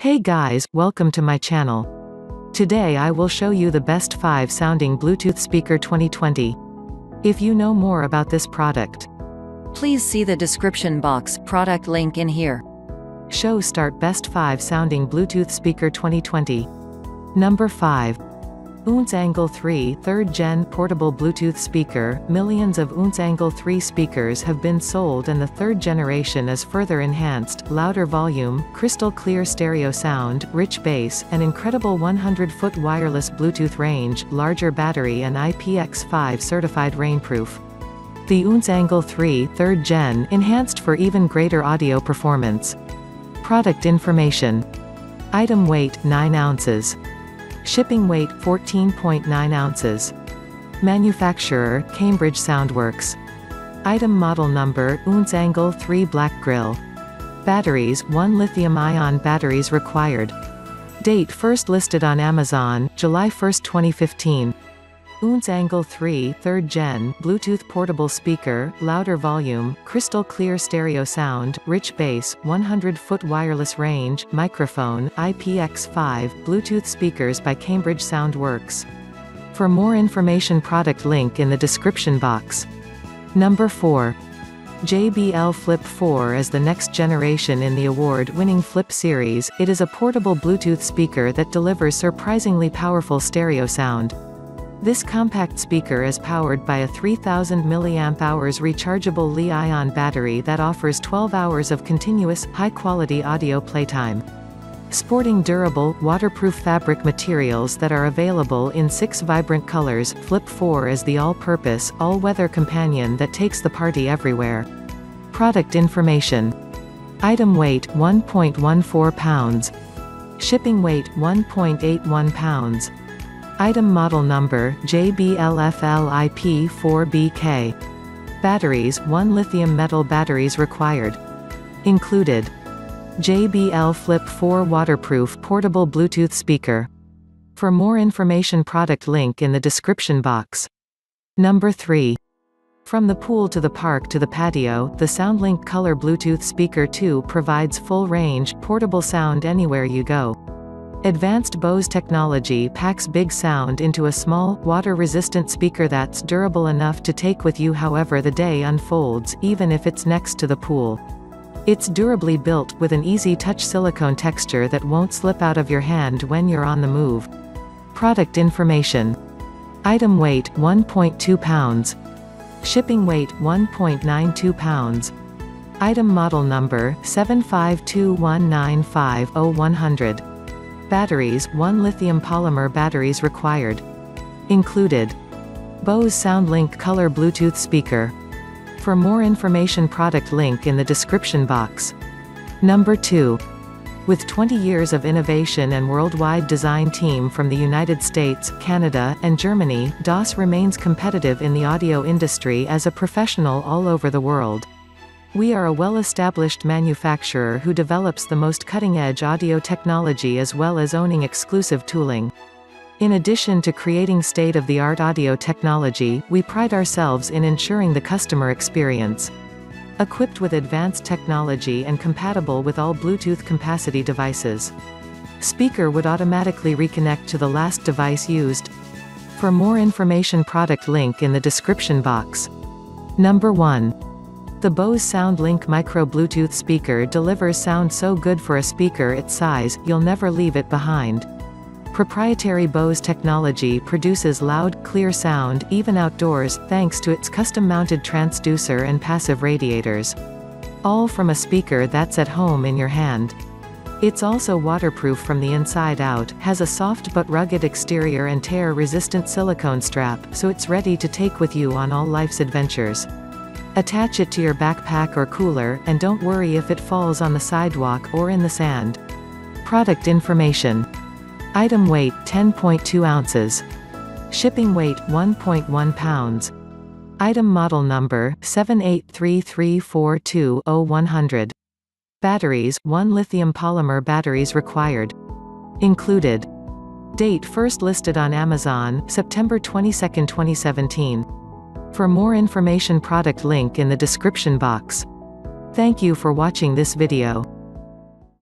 Hey guys, welcome to my channel. Today I will show you the best 5 sounding Bluetooth speaker 2020. If you know more about this product, Please see the description box, product link in here. show start best 5 sounding Bluetooth speaker 2020. Number 5. OontZ Angle 3 3rd Gen Portable Bluetooth Speaker Millions of OontZ Angle 3 speakers have been sold and the third generation is further enhanced, louder volume, crystal clear stereo sound, rich bass, an incredible 100-foot wireless Bluetooth range, larger battery and IPX5 certified rainproof. The OontZ Angle 3 3rd Gen enhanced for even greater audio performance. Product information. Item weight 9 ounces. Shipping weight 14.9 ounces. Manufacturer Cambridge Soundworks. Item model number OontZ Angle 3 Black Grill. Batteries 1 lithium ion batteries required. Date first listed on Amazon, July 1, 2015. OontZ Angle 3 3rd Gen Bluetooth portable speaker, louder volume, crystal clear stereo sound, rich bass, 100-foot wireless range, microphone, IPX5, Bluetooth speakers by Cambridge Soundworks. For more information product link in the description box. Number 4. JBL Flip 4 is the next generation in the award-winning Flip series, it is a portable Bluetooth speaker that delivers surprisingly powerful stereo sound. This compact speaker is powered by a 3000 mAh rechargeable Li-ion battery that offers 12 hours of continuous, high-quality audio playtime. Sporting durable, waterproof fabric materials that are available in six vibrant colors, Flip 4 is the all-purpose, all-weather companion that takes the party everywhere. Product information. Item weight 1.14 pounds. Shipping weight 1.81 pounds. Item model number JBLFLIP4BK. Batteries 1 lithium metal batteries required. Included. JBL Flip 4 waterproof portable Bluetooth speaker. For more information product link in the description box. Number 3. From the pool to the park to the patio, the SoundLink Color Bluetooth Speaker 2 provides full range, portable sound anywhere you go. Advanced Bose technology packs big sound into a small, water-resistant speaker that's durable enough to take with you however the day unfolds, even if it's next to the pool. It's durably built, with an easy touch silicone texture that won't slip out of your hand when you're on the move. Product information. Item weight 1.2 pounds. Shipping weight 1.92 pounds. Item model number 7521950-100. Batteries 1 lithium polymer batteries required. Included. Bose SoundLink Color Bluetooth speaker. For more information product link in the description box. Number 2. With 20 years of innovation and worldwide design team from the United States, Canada, and Germany, DOSS remains competitive in the audio industry as a professional all over the world. We are a well-established manufacturer who develops the most cutting-edge audio technology as well as owning exclusive tooling. In addition to creating state-of-the-art audio technology, we pride ourselves in ensuring the customer experience. Equipped with advanced technology and compatible with all Bluetooth capacity devices. Speaker would automatically reconnect to the last device used. For more information product link in the description box. Number 1. The Bose SoundLink Micro Bluetooth speaker delivers sound so good for a speaker its size, you'll never leave it behind. Proprietary Bose technology produces loud, clear sound, even outdoors, thanks to its custom-mounted transducer and passive radiators. All from a speaker that's at home in your hand. It's also waterproof from the inside out, has a soft but rugged exterior and tear-resistant silicone strap, so it's ready to take with you on all life's adventures. Attach it to your backpack or cooler, and don't worry if it falls on the sidewalk or in the sand. Product information. Item weight 10.2 ounces. Shipping weight 1.1 pounds. Item model number 7833420-100. Batteries 1 lithium polymer batteries required. Included. Date first listed on Amazon, September 22, 2017. For more information product link in the description box. Thank you for watching this video.